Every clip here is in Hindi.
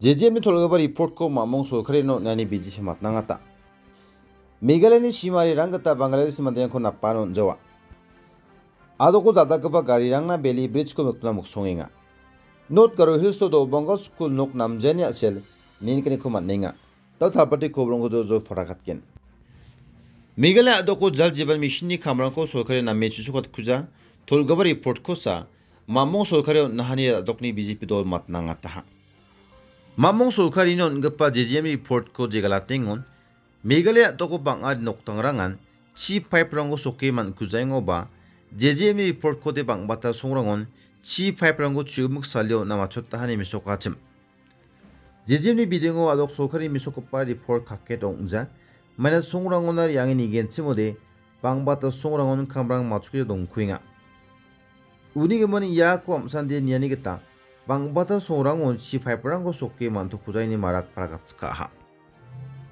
जेजेएम ने थोलगबा रिपोर्ट को मामोंग सोखरे नो नानी बीजी समात नांगाता मेघालय ने सीमारी रंगता बांग्लादेश मध्य को नपानो जवा आदो को दादा कबा गाड़ी रंगना बेली ब्रिज को मुक्तना मुक्सोंगेगा नोट करो हिल्स तो दो बंगो स्कूल नोक नामजेन असेल नीनकने को मनेगा तब थापटी खबरों को जो जो फराकत केन मेघालय आदो को जल जीवन मिशन की खामरों को सरकारी नामे चुचुकत खुजा थोलगबा रिपोर्ट को सा मामोंग सरकारी नहानी आदोकनी बीजेपी दौर मत नांगाता mamong sulkari non ngepa JJM report ko jegala tengon, Megalea toko bangad noktang rangan chi pipe rango soke man kuzai ngoba, JJM report ko de bangbata songrangon chi pipe rango chiumuk salio na macho ta hani misokachim JJMni bidingo adok sulkari misokpa report kake dongja mana songrangonar yangin igen chimode 방바타 송랑은 캄랑 맞추게 동쿠잉아 우니게머니 야코 암산데 니아니겠다 방바다 소랑 원시 파이프랑고 속기 만토 구자이니 마락 파라가츠카하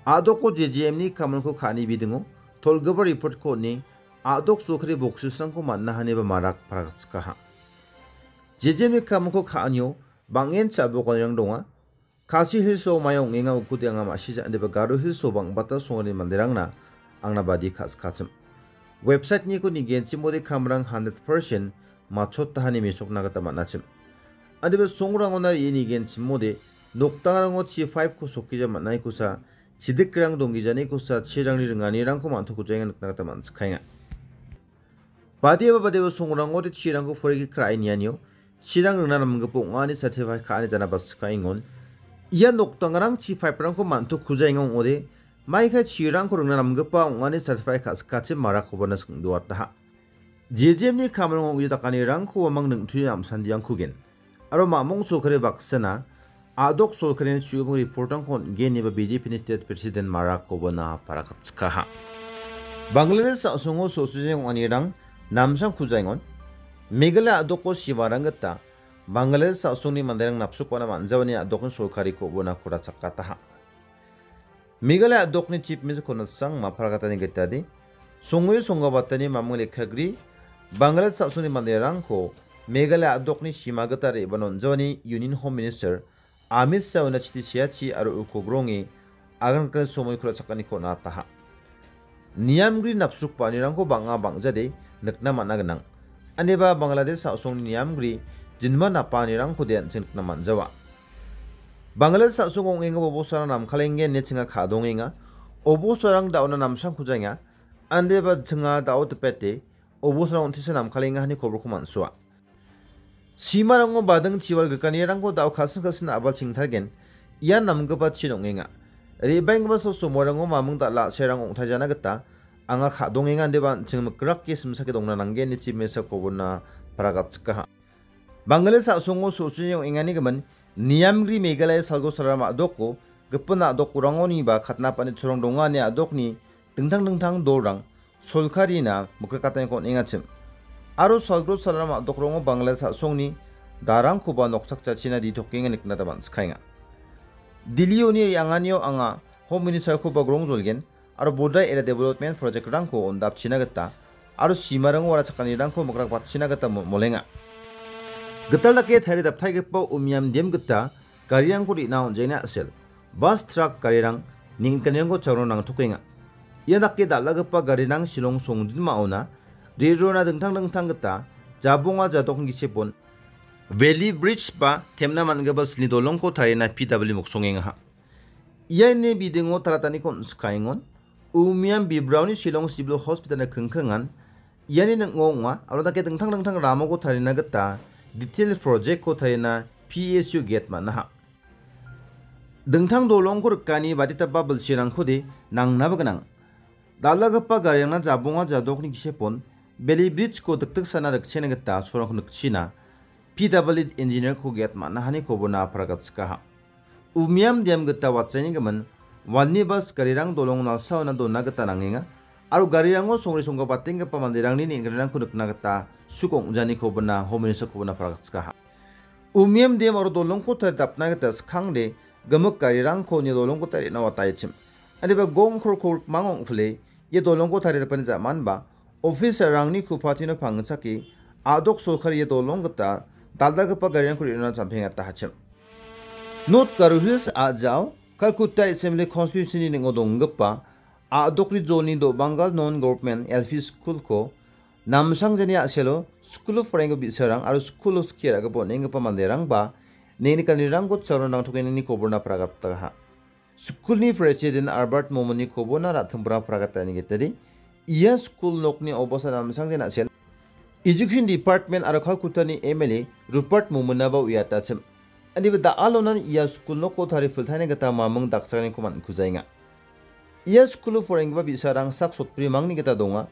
아도코 제지엠니 카문코 카니 비등오 돌거버 리포트 코니 아독 소크리 복수상코 만나하니바 마락 파라가츠카하 제지엠니 카문코 카니오 방엔 차보건양 동아 카시 힐소 마용 잉아 우쿠데앙아 마시자 안데바 가루 힐소 방바다 소니 만데랑나 앙나바디 카스카츠 웹사이트니코 니겐치모데 카므랑 100% 마초타하니 미속나가다 만나침 ini gen chimode noktangrang chi 5 ko sokija manai kusa 지득그랑 동기자니 고사 치장리 릉아니랑 코만토 고쟁이 나갔다 만스카잉아 바디에바 바데바 송우랑 오리 치랑고 포레기 크라이니아니요 치랑 릉나남 그 뽕아니 사티파이 카니 자나 바스카잉온 이야 녹당랑 치5랑 코 만토 구자잉온 오데 마이카 치랑 코 릉나남 그 뽕아니 사티파이 카스카치 마라코바나 승도왔다. 제제엠니 카메롱 우이다카니 랑 코 와망 능투이 암산디 양 쿠겐 aro ma mong su khare bak sena adok su khare chu bu report ang kon ge ni ba bjp ni state president mara ko bona para khap chka ha bangladesh asungo so su jeng ani rang namsang khu jaingon megala adok ko siwarang ta bangladesh asung ni mandarang napsu pona man jawani adok su khari ko bona kura chakka ta ha megala adok ni chief minister kon sang ma para khata ni ge ta di songoi songa batani mamule khagri bangladesh asung ni mandarang ko Meghalaya adokni simagata re banon jawani union home minister Amit sa una chiti siachi aru ukogrongi agan kan somoy kula chakani ko na taha. Niyam gri napsuk pa nirang ko banga bang jade nakna mana ganang. Ane ba Bangladesh sa usong niyam gri jinma na pa nirang ko diyan chinak na manjawa. Bangladesh 스위마랑고 바등 지월 그간이랑고 다우 가슴 가슴 아발 칭탈겐 이안 남그바 치농행아 리뱅바 소소 모랑고 마몽다 라 세랑 옹타자나 그따 앙아 가동행한 데반 지금 그렇게 심사게 동나난 게 니집에서 고분나 바라갑츠카 방글레사 송고 소수용 잉아니 그만 니암그리 메갈라에 살고 살아마 아도코 그뿐나 아도코랑오니 바 카트나파니 초롱 동아니 아도크니 등탕등탕 도랑 솔카리나 목그카타니 콘 잉아침 aro salgro salrama dokrongo bangla sasongni darangkoba noksak chachina dithokkinga nikna taban skhainga dilioni yanganiyo anga home minister ko bagrong jolgen aro bodai era development project rangko ondap chinagatta aro simarang wara chakani rangko mokrak bat chinagatta molenga gatal lake thari dap thai gepo umyam dem gatta karirang ko rina onjena asel bus truck karirang ningkanirang ko chawron nang thukenga ia dakke dalaga pa garirang silong songjin maona 리로나 등탕 등탕 그따 자봉아 자독 기세본 밸리 브릿지 바 템나 만가바 슬리돌롱 코 타리나 PW 목송행하. 이아네 비딩오 타라타니 콘 스카잉온. 우미안 비브라우니 실롱 시블로 호스피탈에 긍긍한. 이아네 능옹와 아로다케 등탕 등탕 라모고 타리나 그따 디테일 프로젝트 코 타리나 PSU 만나 등탕 돌롱 코 르까니 바디타 바블 시랑 코디 낭나바 그낭 달라가빠 가량나 자봉아 자독니 기세본 Belly bridge ko daktak sana rakchena gata surang ko nakchina PW engineer ko get mana hani ko bona pragat skaha. Umiam diam gata watsani gaman walni bus garirang dolong nalsa na dona gata nangenga aru garirango songri songga bating gapa mandirangni ningrang ku nakna gata sukong jani ko na hominisa ko na pragat skaha. Umiam diam aru dolong ko tar tapna gata skang de gemuk garirang ko ni dolong ko tari na wataychim. Adiba gong kor kor mangong fle ye dolong ko tari tapani zaman ba officer खुफाती फाचकी आदो सोखर ये दोलों दादागप गरीबेंगे नोट कर हिल्स आ जाओ कलकुत्ता एसेंब्ली कॉन्स्टिट्यूसीदोंगप आदोरी जो नि Bengal non government L P school को नामसंग जनी आसेलो स्कूल फरेंगे बीसर और स्कूल स्कीर बोनेप मानेरंगी खबरना प्रागत स्कूल प्रेसीडेंट आरबार्ट मोमी खबरना रातरा प्रागत निगेटरी Momona ba uyata chim Ani ba da alonan iya school no ko thari ful thane gata mamang daksani ko man kujainga iya school foreng ba bisarang sak sot pri mangni gata donga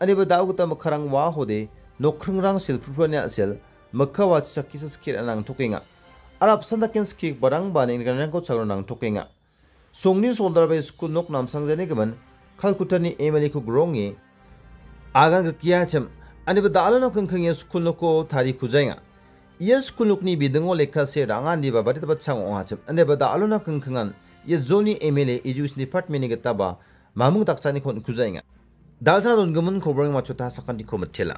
ani ba da gata makharang wa hode nokhrang rang sil prupani asel makha wa chakki sa skir anang tokenga arab sandakin skik barang ba ning gan ko charo nang tokenga songni soldar ba school nok nam sangjani gaman 칼쿠타니 에말리코 그롱이 아간 그 기아참 아니 바 알아노 킁킁 예수 쿤노코 다리 쿠자잉아 예수 쿤노크니 비등오 레카세 랑안디 바 바르타 바창 오하참 안데 바 알아노 킁킁한 예 존이 에멜레 에듀케이션 디파트먼트에 갔다 바 마뭉 닥사니 콘 쿠자잉아 달사나 돈금은 고버링 마초 다사칸디 코마텔라